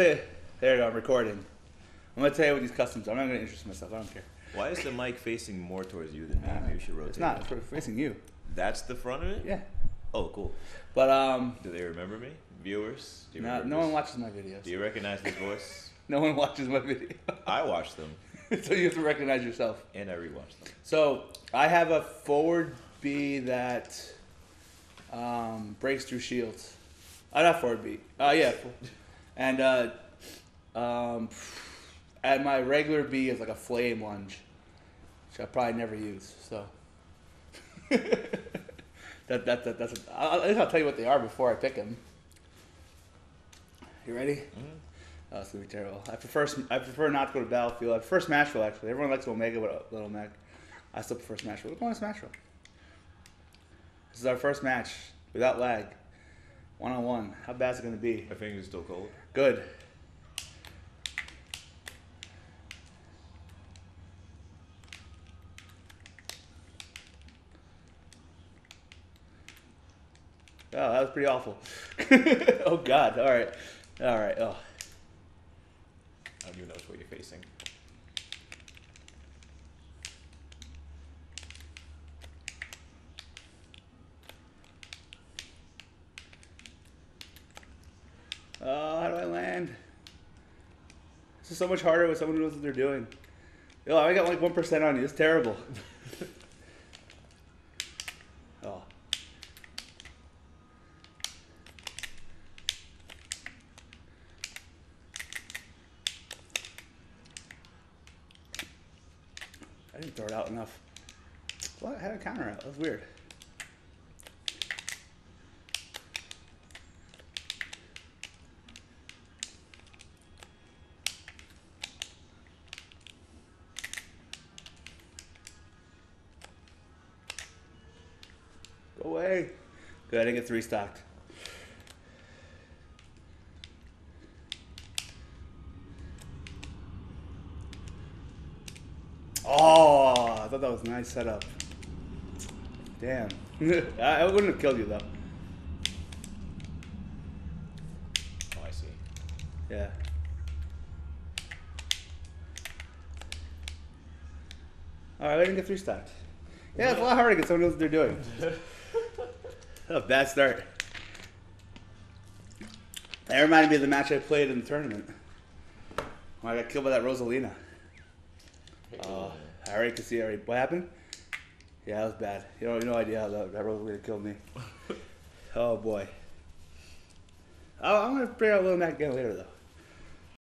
tell you. There you go. I'm recording. I'm gonna tell you what these customs. are. I'm not gonna interest myself. I don't care. Why is the mic facing more towards you than me? Maybe we should rotate. It's not. It's facing you. That's the front of it. Yeah. Oh, cool. But um, Do they remember me? Viewers? Do you no, remember no this? one watches my videos. Do you recognize this voice? No one watches my video. I watch them so you have to recognize yourself. and I rewatch them. So I have a forward B that um, breaks through shields. Uh, not forward B. Uh, yeah. And uh, um, at my regular B is like a flame lunge, which I probably never use. So that, that, that that's. A, I'll, I'll tell you what they are before I pick them. You ready? Mhm. Oh, it's gonna be terrible. I prefer I prefer not to go to Battlefield. I prefer Smashville actually. Everyone likes Omega, but uh, Little Mac. I still prefer Smashville. We're going to Smashville. This is our first match without lag, one on one. How bad is it gonna be? My fingers still cold. Good. Oh, that was pretty awful. oh God! All right, all right. Oh. I don't even know which way you're facing. Oh, how do I land? This is so much harder with someone who knows what they're doing. Yo, I got like one percent on you. It's terrible. oh. I didn't throw it out enough. Well, I had a counter out. That was weird. Go away. Good, I didn't get three stocked. Oh, I thought that was a nice setup. Damn. I, I wouldn't have killed you though. Oh, I see. Yeah. Alright, I didn't get three stocked. Yeah, it's a lot harder to get someone knows what they're doing. a bad start. That reminded me of the match I played in the tournament. When I got killed by that Rosalina. Oh, uh, I already could see already. What happened? Yeah, that was bad. You know, you no idea how that, that Rosalina killed me. oh boy. Oh, I'm gonna bring out Little Mac again later though.